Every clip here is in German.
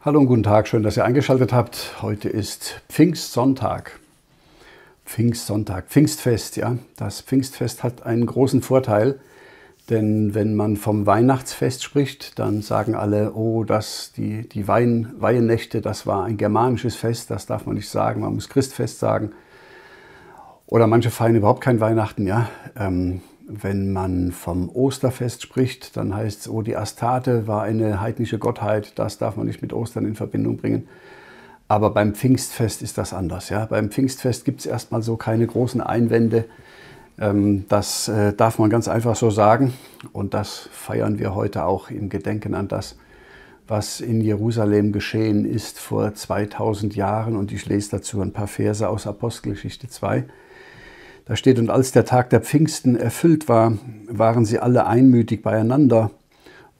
Hallo und guten Tag, schön, dass ihr eingeschaltet habt. Heute ist Pfingstsonntag. Pfingstsonntag, Pfingstfest, ja. Das Pfingstfest hat einen großen Vorteil, denn wenn man vom Weihnachtsfest spricht, dann sagen alle, oh, das, die, die Wein, Weihennächte, das war ein germanisches Fest, das darf man nicht sagen, man muss Christfest sagen. Oder manche feiern überhaupt kein Weihnachten, ja. Ähm, wenn man vom Osterfest spricht, dann heißt es, oh, die Astarte war eine heidnische Gottheit, das darf man nicht mit Ostern in Verbindung bringen. Aber beim Pfingstfest ist das anders. Ja? Beim Pfingstfest gibt es erstmal so keine großen Einwände. Ähm, das äh, darf man ganz einfach so sagen. Und das feiern wir heute auch im Gedenken an das, was in Jerusalem geschehen ist vor 2000 Jahren. Und ich lese dazu ein paar Verse aus Apostelgeschichte 2. Da steht, und als der Tag der Pfingsten erfüllt war, waren sie alle einmütig beieinander,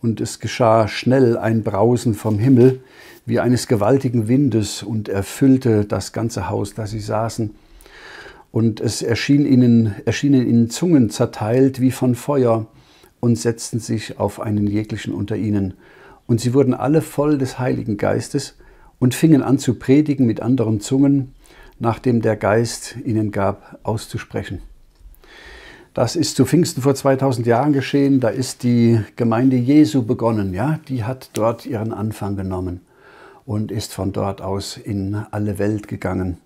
und es geschah schnell ein Brausen vom Himmel wie eines gewaltigen Windes und erfüllte das ganze Haus, da sie saßen. Und es erschien ihnen, erschienen ihnen Zungen zerteilt wie von Feuer und setzten sich auf einen jeglichen unter ihnen. Und sie wurden alle voll des Heiligen Geistes und fingen an zu predigen mit anderen Zungen, nachdem der Geist ihnen gab, auszusprechen. Das ist zu Pfingsten vor 2000 Jahren geschehen. Da ist die Gemeinde Jesu begonnen. Ja, die hat dort ihren Anfang genommen und ist von dort aus in alle Welt gegangen.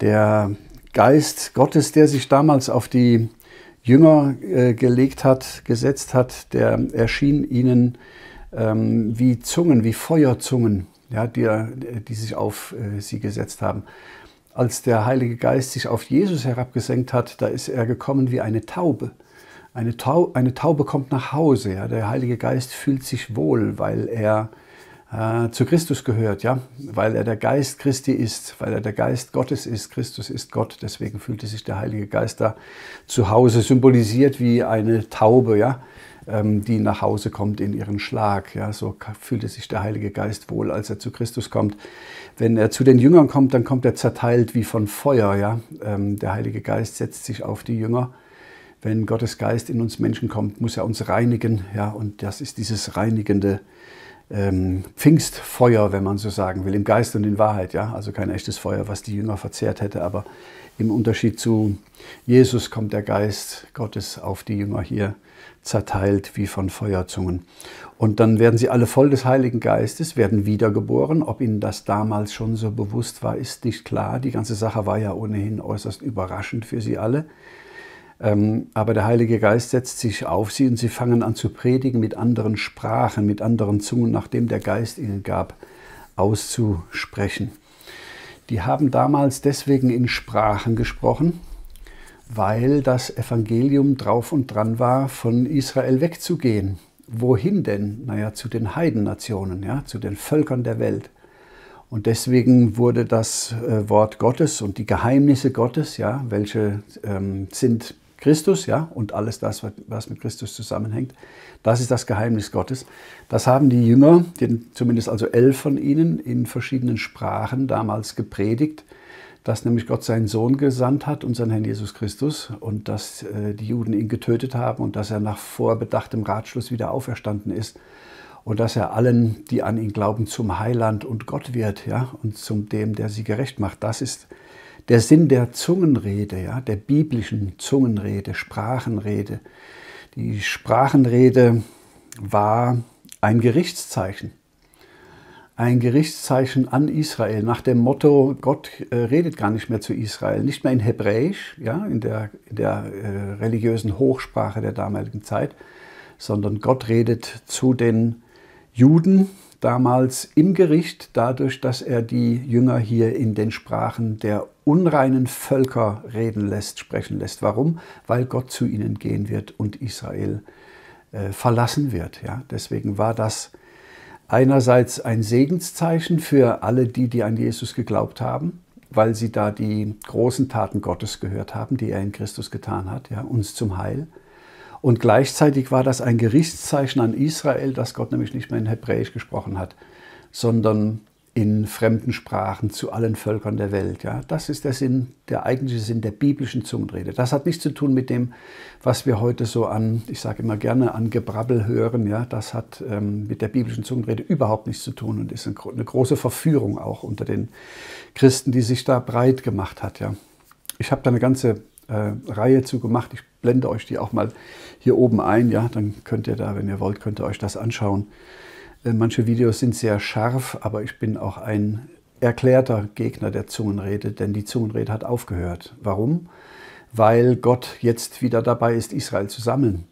Der Geist Gottes, der sich damals auf die Jünger äh, gelegt hat, gesetzt hat, der erschien ihnen ähm, wie Zungen, wie Feuerzungen, ja, die, die sich auf äh, sie gesetzt haben als der Heilige Geist sich auf Jesus herabgesenkt hat, da ist er gekommen wie eine Taube. Eine, Taube, eine Taube kommt nach Hause. Ja? Der Heilige Geist fühlt sich wohl, weil er äh, zu Christus gehört, ja? weil er der Geist Christi ist, weil er der Geist Gottes ist. Christus ist Gott, deswegen fühlte sich der Heilige Geist da zu Hause, symbolisiert wie eine Taube, ja? Ähm, die nach Hause kommt in ihren Schlag. Ja? So fühlte sich der Heilige Geist wohl, als er zu Christus kommt. Wenn er zu den Jüngern kommt, dann kommt er zerteilt wie von Feuer. Ja? Ähm, der Heilige Geist setzt sich auf die Jünger. Wenn Gottes Geist in uns Menschen kommt, muss er uns reinigen. Ja? Und das ist dieses reinigende ähm, Pfingstfeuer, wenn man so sagen will, im Geist und in Wahrheit. Ja? Also kein echtes Feuer, was die Jünger verzehrt hätte, aber im Unterschied zu Jesus kommt der Geist Gottes auf die Jünger hier zerteilt wie von Feuerzungen. Und dann werden sie alle voll des Heiligen Geistes, werden wiedergeboren. Ob ihnen das damals schon so bewusst war, ist nicht klar. Die ganze Sache war ja ohnehin äußerst überraschend für sie alle. Ähm, aber der Heilige Geist setzt sich auf sie und sie fangen an zu predigen mit anderen Sprachen, mit anderen Zungen, nachdem der Geist ihnen gab, auszusprechen. Die haben damals deswegen in Sprachen gesprochen, weil das Evangelium drauf und dran war, von Israel wegzugehen. Wohin denn? Naja, zu den Heidennationen, ja, zu den Völkern der Welt. Und deswegen wurde das äh, Wort Gottes und die Geheimnisse Gottes, ja, welche ähm, sind Christus, ja, und alles das, was mit Christus zusammenhängt, das ist das Geheimnis Gottes. Das haben die Jünger, zumindest also elf von ihnen, in verschiedenen Sprachen damals gepredigt dass nämlich Gott seinen Sohn gesandt hat, unseren Herrn Jesus Christus, und dass äh, die Juden ihn getötet haben und dass er nach vorbedachtem Ratschluss wieder auferstanden ist und dass er allen, die an ihn glauben, zum Heiland und Gott wird, ja, und zum dem, der sie gerecht macht. Das ist der Sinn der Zungenrede, ja, der biblischen Zungenrede, Sprachenrede. Die Sprachenrede war ein Gerichtszeichen ein Gerichtszeichen an Israel nach dem Motto, Gott äh, redet gar nicht mehr zu Israel, nicht mehr in Hebräisch, ja, in der, in der äh, religiösen Hochsprache der damaligen Zeit, sondern Gott redet zu den Juden damals im Gericht, dadurch, dass er die Jünger hier in den Sprachen der unreinen Völker reden lässt, sprechen lässt. Warum? Weil Gott zu ihnen gehen wird und Israel äh, verlassen wird. Ja? Deswegen war das einerseits ein Segenszeichen für alle die, die an Jesus geglaubt haben, weil sie da die großen Taten Gottes gehört haben, die er in Christus getan hat, ja, uns zum Heil. Und gleichzeitig war das ein Gerichtszeichen an Israel, dass Gott nämlich nicht mehr in Hebräisch gesprochen hat, sondern in fremden Sprachen zu allen Völkern der Welt. Ja, das ist der Sinn, der eigentliche Sinn der biblischen Zungenrede. Das hat nichts zu tun mit dem, was wir heute so an, ich sage immer gerne, an Gebrabbel hören. Ja, das hat ähm, mit der biblischen Zungenrede überhaupt nichts zu tun und ist eine große Verführung auch unter den Christen, die sich da breit gemacht hat. Ja, ich habe da eine ganze äh, Reihe zu gemacht. Ich blende euch die auch mal hier oben ein. Ja, dann könnt ihr da, wenn ihr wollt, könnt ihr euch das anschauen. Äh, manche Videos sind sehr scharf, aber ich bin auch ein erklärter Gegner der Zungenrede, denn die Zungenrede hat aufgehört. Warum? Weil Gott jetzt wieder dabei ist, Israel zu sammeln.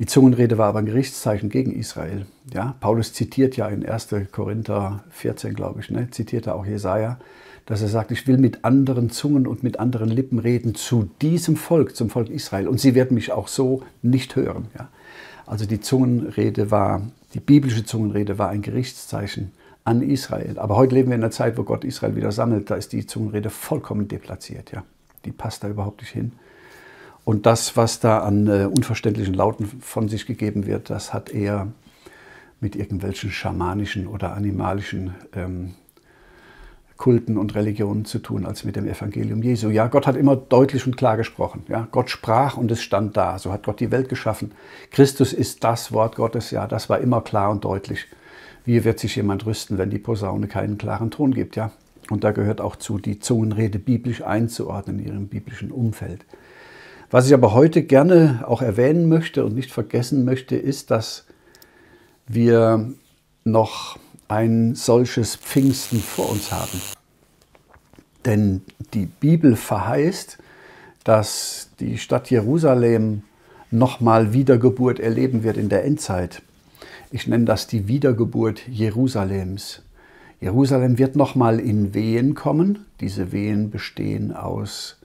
Die Zungenrede war aber ein Gerichtszeichen gegen Israel. Ja, Paulus zitiert ja in 1. Korinther 14, glaube ich, ne, zitiert er auch Jesaja, dass er sagt, ich will mit anderen Zungen und mit anderen Lippen reden zu diesem Volk, zum Volk Israel. Und sie werden mich auch so nicht hören. Ja. Also die Zungenrede war, die biblische Zungenrede war ein Gerichtszeichen an Israel. Aber heute leben wir in einer Zeit, wo Gott Israel wieder sammelt. Da ist die Zungenrede vollkommen deplatziert. Ja. Die passt da überhaupt nicht hin. Und das, was da an äh, unverständlichen Lauten von sich gegeben wird, das hat eher mit irgendwelchen schamanischen oder animalischen ähm, Kulten und Religionen zu tun als mit dem Evangelium Jesu. Ja, Gott hat immer deutlich und klar gesprochen. Ja, Gott sprach und es stand da. So hat Gott die Welt geschaffen. Christus ist das Wort Gottes. Ja, das war immer klar und deutlich. Wie wird sich jemand rüsten, wenn die Posaune keinen klaren Ton gibt? Ja, und da gehört auch zu, die Zungenrede biblisch einzuordnen in ihrem biblischen Umfeld. Was ich aber heute gerne auch erwähnen möchte und nicht vergessen möchte, ist, dass wir noch ein solches Pfingsten vor uns haben. Denn die Bibel verheißt, dass die Stadt Jerusalem nochmal Wiedergeburt erleben wird in der Endzeit. Ich nenne das die Wiedergeburt Jerusalems. Jerusalem wird nochmal in Wehen kommen. Diese Wehen bestehen aus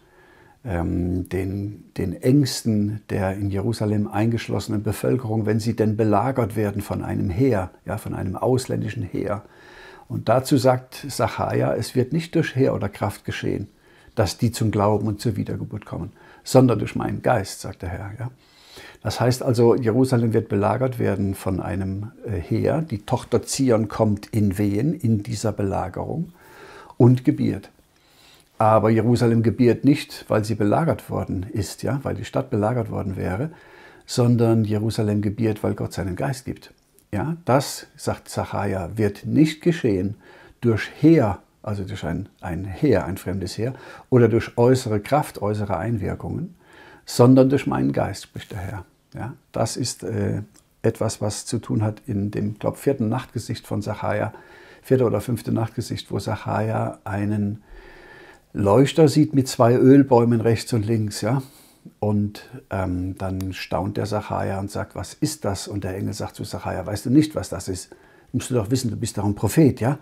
ähm, den, den Ängsten der in Jerusalem eingeschlossenen Bevölkerung, wenn sie denn belagert werden von einem Heer, ja, von einem ausländischen Heer. Und dazu sagt Sacharja, es wird nicht durch Heer oder Kraft geschehen, dass die zum Glauben und zur Wiedergeburt kommen, sondern durch meinen Geist, sagt der Herr. Ja. Das heißt also, Jerusalem wird belagert werden von einem äh, Heer. Die Tochter Zion kommt in Wehen in dieser Belagerung und gebiert. Aber Jerusalem gebiert nicht, weil sie belagert worden ist, ja, weil die Stadt belagert worden wäre, sondern Jerusalem gebiert, weil Gott seinen Geist gibt. Ja, das, sagt Zachariah, wird nicht geschehen durch Heer, also durch ein, ein Heer, ein fremdes Heer, oder durch äußere Kraft, äußere Einwirkungen, sondern durch meinen Geist, spricht der Herr. Ja, das ist äh, etwas, was zu tun hat in dem, glaube vierten Nachtgesicht von Zachariah, vierte oder fünfte Nachtgesicht, wo Zachariah einen Leuchter sieht mit zwei Ölbäumen rechts und links, ja. Und ähm, dann staunt der Sacharja und sagt, was ist das? Und der Engel sagt zu Sacharja, weißt du nicht, was das ist? Musst du doch wissen, du bist doch ein Prophet, ja?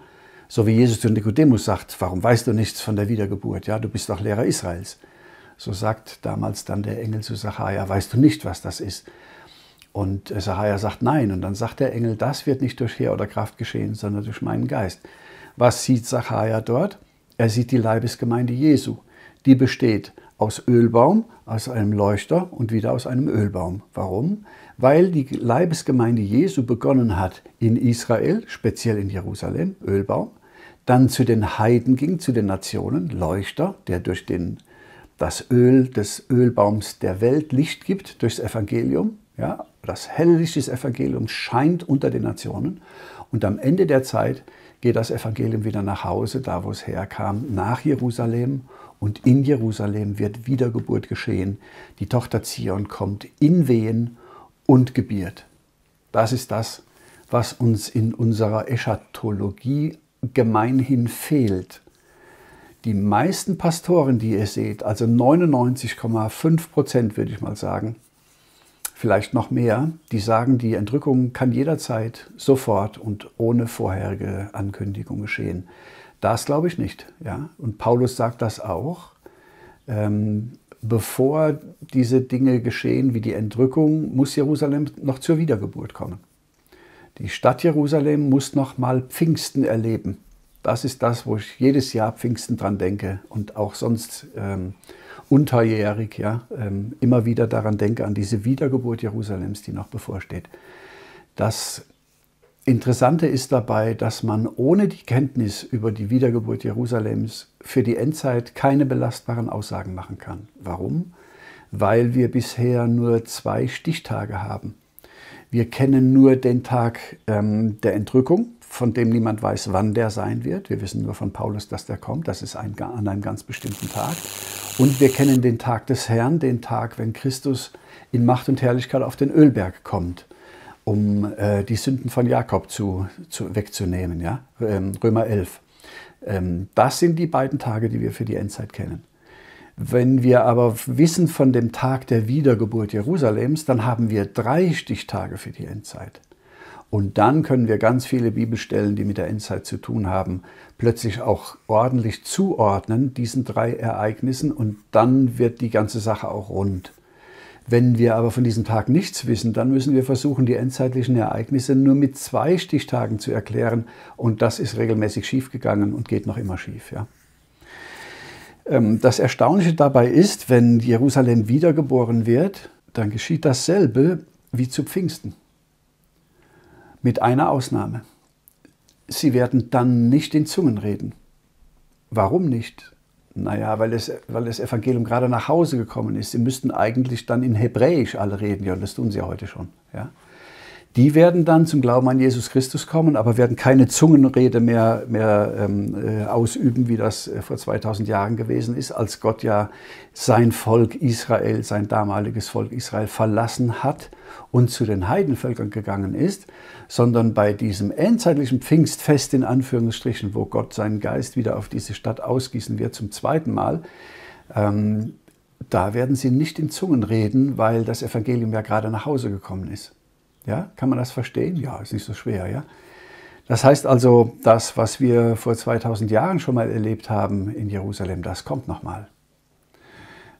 So wie Jesus zu Nikodemus sagt, warum weißt du nichts von der Wiedergeburt? Ja, du bist doch Lehrer Israels. So sagt damals dann der Engel zu Sacharja, weißt du nicht, was das ist? Und Sacharja sagt nein. Und dann sagt der Engel, das wird nicht durch Heer oder Kraft geschehen, sondern durch meinen Geist. Was sieht Sacharja dort? Er sieht die Leibesgemeinde Jesu. Die besteht aus Ölbaum, aus einem Leuchter und wieder aus einem Ölbaum. Warum? Weil die Leibesgemeinde Jesu begonnen hat in Israel, speziell in Jerusalem, Ölbaum, dann zu den Heiden ging, zu den Nationen, Leuchter, der durch den, das Öl des Ölbaums der Welt Licht gibt, durchs Evangelium. Ja, das helle Licht des Evangeliums scheint unter den Nationen. Und am Ende der Zeit geht das Evangelium wieder nach Hause, da wo es herkam, nach Jerusalem. Und in Jerusalem wird Wiedergeburt geschehen. Die Tochter Zion kommt in Wehen und gebiert. Das ist das, was uns in unserer Eschatologie gemeinhin fehlt. Die meisten Pastoren, die ihr seht, also 99,5 Prozent würde ich mal sagen, vielleicht noch mehr, die sagen, die Entrückung kann jederzeit, sofort und ohne vorherige Ankündigung geschehen. Das glaube ich nicht. Ja? Und Paulus sagt das auch. Ähm, bevor diese Dinge geschehen wie die Entrückung, muss Jerusalem noch zur Wiedergeburt kommen. Die Stadt Jerusalem muss noch mal Pfingsten erleben. Das ist das, wo ich jedes Jahr Pfingsten dran denke und auch sonst ähm, unterjährig ja, ähm, immer wieder daran denke, an diese Wiedergeburt Jerusalems, die noch bevorsteht. Das Interessante ist dabei, dass man ohne die Kenntnis über die Wiedergeburt Jerusalems für die Endzeit keine belastbaren Aussagen machen kann. Warum? Weil wir bisher nur zwei Stichtage haben. Wir kennen nur den Tag ähm, der Entrückung, von dem niemand weiß, wann der sein wird. Wir wissen nur von Paulus, dass der kommt. Das ist ein, an einem ganz bestimmten Tag. Und wir kennen den Tag des Herrn, den Tag, wenn Christus in Macht und Herrlichkeit auf den Ölberg kommt um äh, die Sünden von Jakob zu, zu, wegzunehmen. Ja? Ähm, Römer 11. Ähm, das sind die beiden Tage, die wir für die Endzeit kennen. Wenn wir aber wissen von dem Tag der Wiedergeburt Jerusalems, dann haben wir drei Stichtage für die Endzeit. Und dann können wir ganz viele Bibelstellen, die mit der Endzeit zu tun haben, plötzlich auch ordentlich zuordnen, diesen drei Ereignissen. Und dann wird die ganze Sache auch rund. Wenn wir aber von diesem Tag nichts wissen, dann müssen wir versuchen, die endzeitlichen Ereignisse nur mit zwei Stichtagen zu erklären. Und das ist regelmäßig schiefgegangen und geht noch immer schief. Ja. Ähm, das Erstaunliche dabei ist, wenn Jerusalem wiedergeboren wird, dann geschieht dasselbe wie zu Pfingsten. Mit einer Ausnahme. Sie werden dann nicht in Zungen reden. Warum nicht? Naja, weil, es, weil das Evangelium gerade nach Hause gekommen ist. Sie müssten eigentlich dann in Hebräisch alle reden. Ja, das tun sie ja heute schon. Ja? Die werden dann zum Glauben an Jesus Christus kommen, aber werden keine Zungenrede mehr, mehr ähm, äh, ausüben, wie das äh, vor 2000 Jahren gewesen ist, als Gott ja sein Volk Israel, sein damaliges Volk Israel verlassen hat und zu den Heidenvölkern gegangen ist, sondern bei diesem endzeitlichen Pfingstfest in Anführungsstrichen, wo Gott seinen Geist wieder auf diese Stadt ausgießen wird zum zweiten Mal, ähm, da werden sie nicht in Zungen reden, weil das Evangelium ja gerade nach Hause gekommen ist. Ja, kann man das verstehen? Ja, ist nicht so schwer, ja. Das heißt also, das, was wir vor 2000 Jahren schon mal erlebt haben in Jerusalem, das kommt nochmal.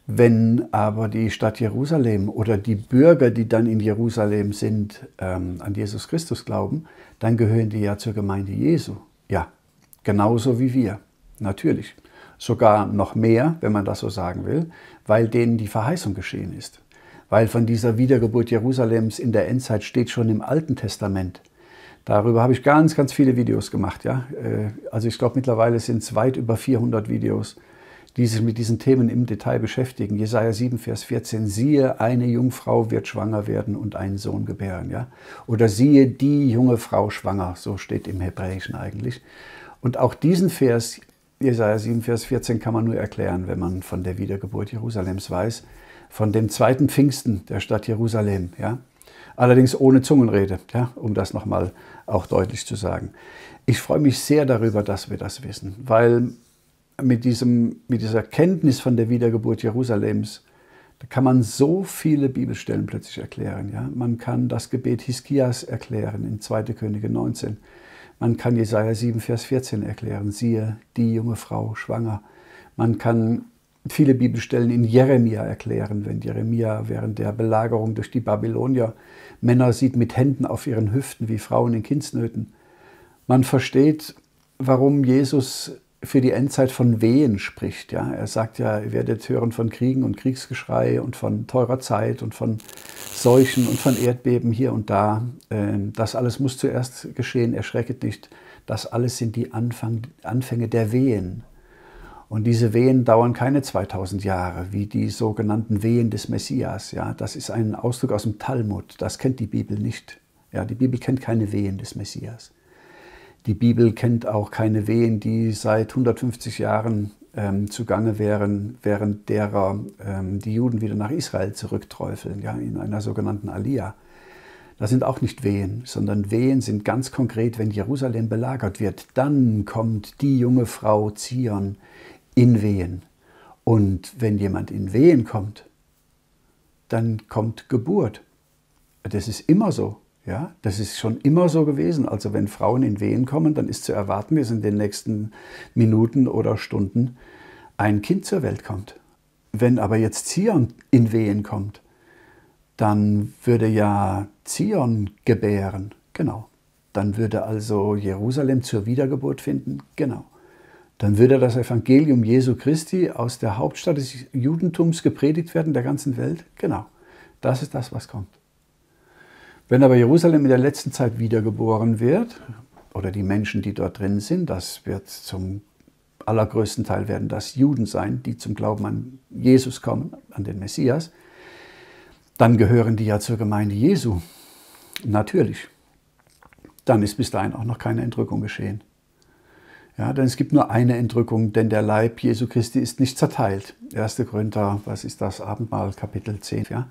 Wenn aber die Stadt Jerusalem oder die Bürger, die dann in Jerusalem sind, ähm, an Jesus Christus glauben, dann gehören die ja zur Gemeinde Jesu. Ja, genauso wie wir, natürlich. Sogar noch mehr, wenn man das so sagen will, weil denen die Verheißung geschehen ist weil von dieser Wiedergeburt Jerusalems in der Endzeit steht schon im Alten Testament. Darüber habe ich ganz, ganz viele Videos gemacht. Ja? Äh, also ich glaube, mittlerweile sind es weit über 400 Videos, die sich mit diesen Themen im Detail beschäftigen. Jesaja 7, Vers 14, siehe, eine Jungfrau wird schwanger werden und einen Sohn gebären. Ja? Oder siehe, die junge Frau schwanger, so steht im Hebräischen eigentlich. Und auch diesen Vers, Jesaja 7, Vers 14, kann man nur erklären, wenn man von der Wiedergeburt Jerusalems weiß von dem zweiten Pfingsten der Stadt Jerusalem. Ja? Allerdings ohne Zungenrede, ja? um das nochmal auch deutlich zu sagen. Ich freue mich sehr darüber, dass wir das wissen, weil mit, diesem, mit dieser Kenntnis von der Wiedergeburt Jerusalems, da kann man so viele Bibelstellen plötzlich erklären. Ja? Man kann das Gebet Hiskias erklären in 2. Könige 19. Man kann Jesaja 7, Vers 14 erklären. Siehe, die junge Frau schwanger. Man kann viele Bibelstellen in Jeremia erklären, wenn Jeremia während der Belagerung durch die Babylonier Männer sieht mit Händen auf ihren Hüften wie Frauen in Kindsnöten. Man versteht, warum Jesus für die Endzeit von Wehen spricht. Ja? Er sagt ja, ihr werdet hören von Kriegen und Kriegsgeschrei und von teurer Zeit und von Seuchen und von Erdbeben hier und da. Ähm, das alles muss zuerst geschehen, erschrecket nicht. Das alles sind die Anfang, Anfänge der Wehen. Und diese Wehen dauern keine 2000 Jahre, wie die sogenannten Wehen des Messias. Ja, das ist ein Ausdruck aus dem Talmud. Das kennt die Bibel nicht. Ja, die Bibel kennt keine Wehen des Messias. Die Bibel kennt auch keine Wehen, die seit 150 Jahren ähm, zugange wären, während derer ähm, die Juden wieder nach Israel zurückträufeln, ja, in einer sogenannten Aliyah. Das sind auch nicht Wehen, sondern Wehen sind ganz konkret, wenn Jerusalem belagert wird. Dann kommt die junge Frau Zion, in Wehen. Und wenn jemand in Wehen kommt, dann kommt Geburt. Das ist immer so. Ja, das ist schon immer so gewesen. Also wenn Frauen in Wehen kommen, dann ist zu erwarten, dass in den nächsten Minuten oder Stunden ein Kind zur Welt kommt. Wenn aber jetzt Zion in Wehen kommt, dann würde ja Zion gebären. Genau. Dann würde also Jerusalem zur Wiedergeburt finden. Genau dann würde das Evangelium Jesu Christi aus der Hauptstadt des Judentums gepredigt werden, der ganzen Welt. Genau, das ist das, was kommt. Wenn aber Jerusalem in der letzten Zeit wiedergeboren wird, oder die Menschen, die dort drin sind, das wird zum allergrößten Teil werden das Juden sein, die zum Glauben an Jesus kommen, an den Messias, dann gehören die ja zur Gemeinde Jesu. Natürlich. Dann ist bis dahin auch noch keine Entrückung geschehen. Ja, denn es gibt nur eine Entrückung, denn der Leib Jesu Christi ist nicht zerteilt. 1. Korinther, was ist das? Abendmahl, Kapitel 10. Ja?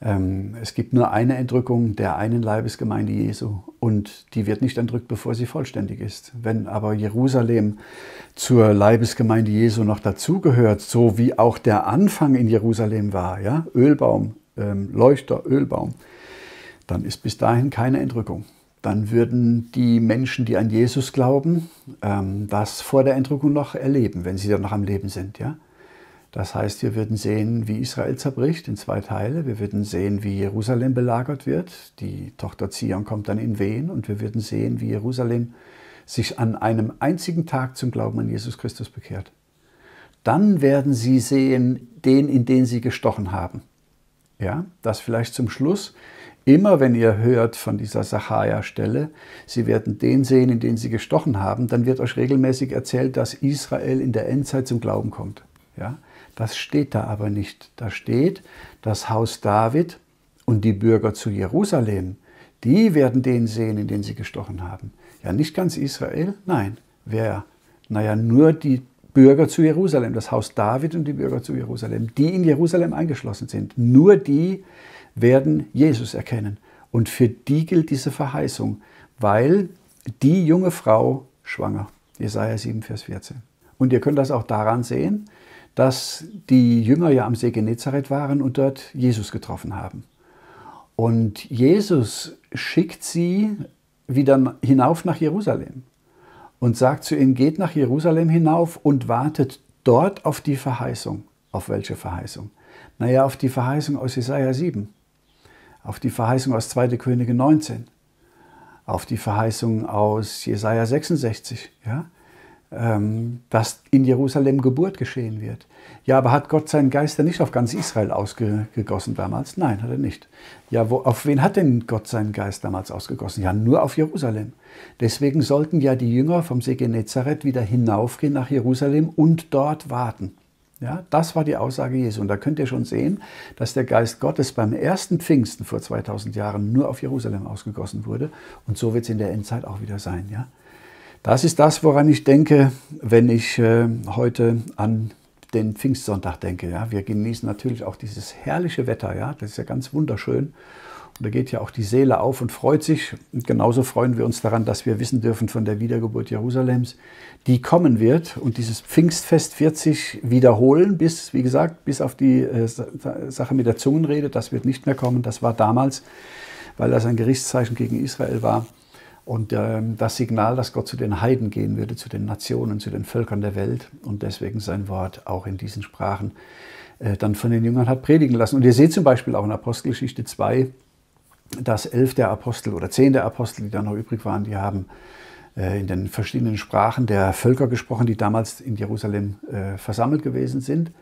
Ähm, es gibt nur eine Entrückung der einen Leibesgemeinde Jesu und die wird nicht entrückt, bevor sie vollständig ist. Wenn aber Jerusalem zur Leibesgemeinde Jesu noch dazugehört, so wie auch der Anfang in Jerusalem war, ja, Ölbaum, ähm, Leuchter, Ölbaum, dann ist bis dahin keine Entrückung. Dann würden die Menschen, die an Jesus glauben, ähm, das vor der Entrückung noch erleben, wenn sie dann noch am Leben sind. Das heißt, wir würden sehen, wie Israel zerbricht in zwei Teile. Wir würden sehen, wie Jerusalem belagert wird. Die Tochter Zion kommt dann in Wehen und wir würden sehen, wie Jerusalem sich an einem einzigen Tag zum Glauben an Jesus Christus bekehrt. Dann werden sie sehen, den, in den sie gestochen haben. Ja, das vielleicht zum Schluss. Immer wenn ihr hört von dieser Sachaja-Stelle, sie werden den sehen, in den sie gestochen haben, dann wird euch regelmäßig erzählt, dass Israel in der Endzeit zum Glauben kommt. Ja? Das steht da aber nicht. Da steht, das Haus David und die Bürger zu Jerusalem, die werden den sehen, in den sie gestochen haben. Ja, nicht ganz Israel, nein. Wer? Naja, nur die Bürger zu Jerusalem, das Haus David und die Bürger zu Jerusalem, die in Jerusalem eingeschlossen sind. Nur die werden Jesus erkennen. Und für die gilt diese Verheißung, weil die junge Frau schwanger. Jesaja 7, Vers 14. Und ihr könnt das auch daran sehen, dass die Jünger ja am See Genezareth waren und dort Jesus getroffen haben. Und Jesus schickt sie wieder hinauf nach Jerusalem und sagt zu ihnen, geht nach Jerusalem hinauf und wartet dort auf die Verheißung. Auf welche Verheißung? Naja, auf die Verheißung aus Jesaja 7, auf die Verheißung aus 2. Könige 19, auf die Verheißung aus Jesaja 66. Ja? Ähm, dass in Jerusalem Geburt geschehen wird. Ja, aber hat Gott seinen Geist dann nicht auf ganz Israel ausgegossen damals? Nein, hat er nicht. Ja, wo, auf wen hat denn Gott seinen Geist damals ausgegossen? Ja, nur auf Jerusalem. Deswegen sollten ja die Jünger vom See Genezareth wieder hinaufgehen nach Jerusalem und dort warten. Ja, das war die Aussage Jesu. Und da könnt ihr schon sehen, dass der Geist Gottes beim ersten Pfingsten vor 2000 Jahren nur auf Jerusalem ausgegossen wurde. Und so wird es in der Endzeit auch wieder sein. Ja? Das ist das, woran ich denke, wenn ich äh, heute an den Pfingstsonntag denke. Ja. Wir genießen natürlich auch dieses herrliche Wetter. Ja. Das ist ja ganz wunderschön. Da geht ja auch die Seele auf und freut sich. Und genauso freuen wir uns daran, dass wir wissen dürfen von der Wiedergeburt Jerusalems, die kommen wird. Und dieses Pfingstfest wird sich wiederholen, bis, wie gesagt, bis auf die äh, Sache mit der Zungenrede. Das wird nicht mehr kommen. Das war damals, weil das ein Gerichtszeichen gegen Israel war. Und ähm, das Signal, dass Gott zu den Heiden gehen würde, zu den Nationen, zu den Völkern der Welt und deswegen sein Wort auch in diesen Sprachen äh, dann von den Jüngern hat predigen lassen. Und ihr seht zum Beispiel auch in Apostelgeschichte 2, dass elf der Apostel oder zehn der Apostel, die da noch übrig waren, die haben äh, in den verschiedenen Sprachen der Völker gesprochen, die damals in Jerusalem äh, versammelt gewesen sind.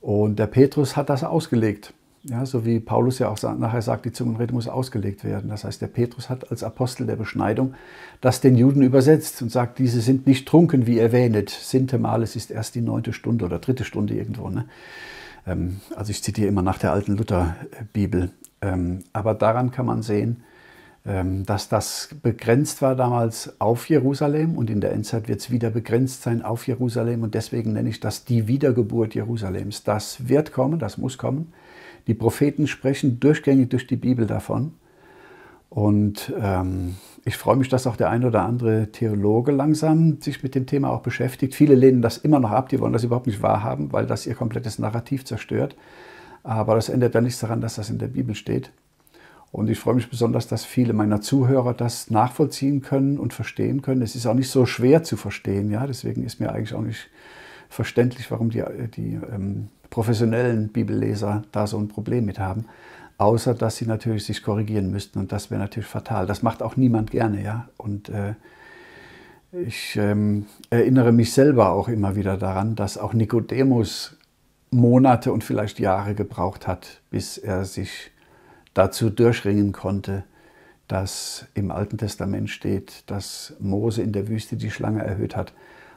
Und der Petrus hat das ausgelegt. Ja, so wie Paulus ja auch nachher sagt, die Zungenrede muss ausgelegt werden. Das heißt, der Petrus hat als Apostel der Beschneidung das den Juden übersetzt und sagt, diese sind nicht trunken, wie erwähnt. Sintemales ist erst die neunte Stunde oder dritte Stunde irgendwo. Ne? Ähm, also ich zitiere immer nach der alten Lutherbibel. Ähm, aber daran kann man sehen, ähm, dass das begrenzt war damals auf Jerusalem und in der Endzeit wird es wieder begrenzt sein auf Jerusalem und deswegen nenne ich das die Wiedergeburt Jerusalems. Das wird kommen, das muss kommen. Die Propheten sprechen durchgängig durch die Bibel davon. Und ähm, ich freue mich, dass auch der ein oder andere Theologe langsam sich mit dem Thema auch beschäftigt. Viele lehnen das immer noch ab, die wollen das überhaupt nicht wahrhaben, weil das ihr komplettes Narrativ zerstört. Aber das ändert ja nichts daran, dass das in der Bibel steht. Und ich freue mich besonders, dass viele meiner Zuhörer das nachvollziehen können und verstehen können. Es ist auch nicht so schwer zu verstehen, ja. Deswegen ist mir eigentlich auch nicht verständlich, warum die, die ähm, professionellen Bibelleser da so ein Problem mit haben. Außer dass sie natürlich sich korrigieren müssten und das wäre natürlich fatal. Das macht auch niemand gerne, ja. Und äh, ich ähm, erinnere mich selber auch immer wieder daran, dass auch Nikodemus Monate und vielleicht Jahre gebraucht hat, bis er sich dazu durchringen konnte, dass im Alten Testament steht, dass Mose in der Wüste die Schlange erhöht hat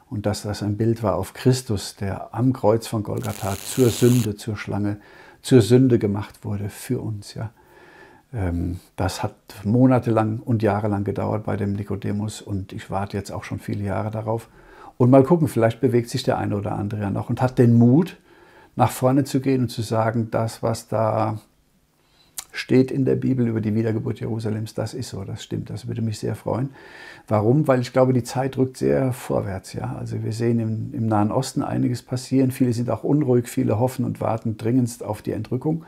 und dass das ein Bild war auf Christus, der am Kreuz von Golgatha zur Sünde, zur Schlange, zur Sünde gemacht wurde für uns. Ja. Ähm, das hat monatelang und jahrelang gedauert bei dem Nikodemus und ich warte jetzt auch schon viele Jahre darauf. Und mal gucken, vielleicht bewegt sich der eine oder andere ja noch und hat den Mut, nach vorne zu gehen und zu sagen, das, was da steht in der Bibel über die Wiedergeburt Jerusalems, das ist so, das stimmt, das würde mich sehr freuen. Warum? Weil ich glaube, die Zeit rückt sehr vorwärts. Ja? Also wir sehen im, im Nahen Osten einiges passieren, viele sind auch unruhig, viele hoffen und warten dringendst auf die Entrückung.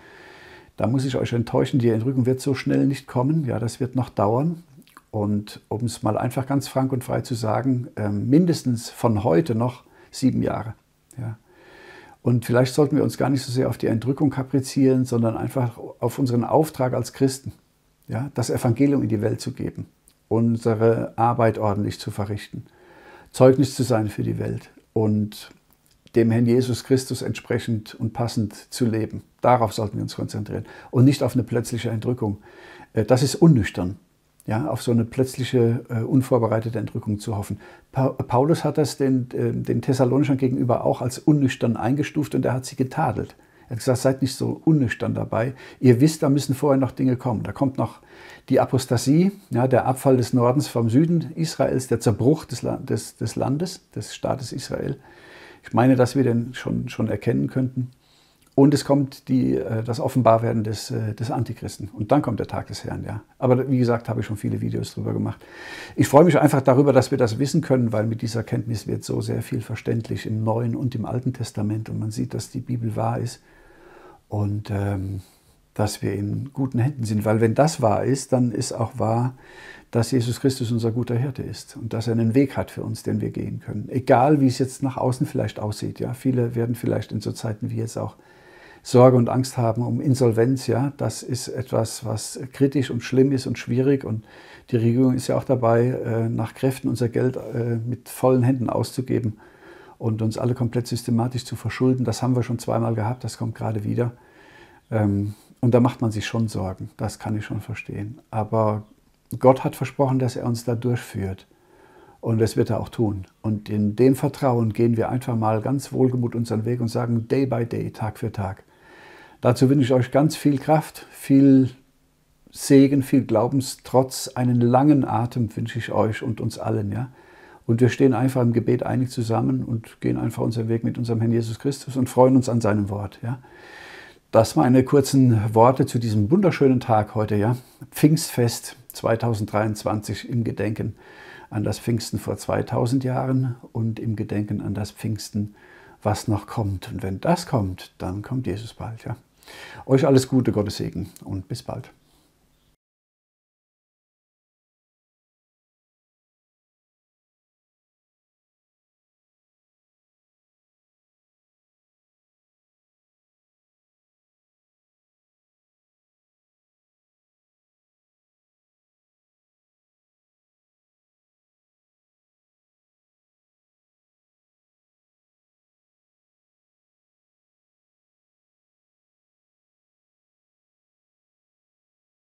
Da muss ich euch enttäuschen, die Entrückung wird so schnell nicht kommen, ja, das wird noch dauern. Und um es mal einfach ganz frank und frei zu sagen, äh, mindestens von heute noch sieben Jahre. Ja. Und vielleicht sollten wir uns gar nicht so sehr auf die Entrückung kaprizieren, sondern einfach auf unseren Auftrag als Christen, ja, das Evangelium in die Welt zu geben, unsere Arbeit ordentlich zu verrichten, Zeugnis zu sein für die Welt und dem Herrn Jesus Christus entsprechend und passend zu leben. Darauf sollten wir uns konzentrieren und nicht auf eine plötzliche Entrückung. Äh, das ist unnüchtern ja, auf so eine plötzliche, äh, unvorbereitete Entrückung zu hoffen. Pa Paulus hat das den, äh, den Thessalonichern gegenüber auch als unnüchtern eingestuft und er hat sie getadelt. Er hat gesagt, seid nicht so unnüchtern dabei. Ihr wisst, da müssen vorher noch Dinge kommen. Da kommt noch die Apostasie, ja, der Abfall des Nordens vom Süden Israels, der Zerbruch des, des, des Landes, des Staates Israel. Ich meine, dass wir den schon, schon erkennen könnten. Und es kommt die, äh, das Offenbarwerden des, äh, des Antichristen. Und dann kommt der Tag des Herrn, ja. Aber wie gesagt, habe ich schon viele Videos darüber gemacht. Ich freue mich einfach darüber, dass wir das wissen können, weil mit dieser Kenntnis wird so sehr viel verständlich im Neuen und im Alten Testament. Und man sieht, dass die Bibel wahr ist und ähm, dass wir in guten Händen sind. Weil wenn das wahr ist, dann ist auch wahr, dass Jesus Christus unser guter Hirte ist und dass er einen Weg hat für uns, den wir gehen können. Egal, wie es jetzt nach außen vielleicht aussieht. Ja, viele werden vielleicht in so Zeiten wie jetzt auch Sorge und Angst haben um Insolvenz, ja, das ist etwas, was kritisch und schlimm ist und schwierig. Und die Regierung ist ja auch dabei, äh, nach Kräften unser Geld äh, mit vollen Händen auszugeben und uns alle komplett systematisch zu verschulden. Das haben wir schon zweimal gehabt, das kommt gerade wieder. Ähm, und da macht man sich schon Sorgen, das kann ich schon verstehen. Aber Gott hat versprochen, dass er uns da durchführt. Und das wird er auch tun. Und in dem Vertrauen gehen wir einfach mal ganz wohlgemut unseren Weg und sagen, Day by Day, Tag für Tag. Dazu wünsche ich euch ganz viel Kraft, viel Segen, viel Glaubenstrotz, einen langen Atem wünsche ich euch und uns allen, ja. Und wir stehen einfach im Gebet einig zusammen und gehen einfach unseren Weg mit unserem Herrn Jesus Christus und freuen uns an seinem Wort, ja. Das meine kurzen Worte zu diesem wunderschönen Tag heute, ja. Pfingstfest 2023 im Gedenken an das Pfingsten vor 2000 Jahren und im Gedenken an das Pfingsten, was noch kommt. Und wenn das kommt, dann kommt Jesus bald, ja. Euch alles Gute, Gottes Segen und bis bald.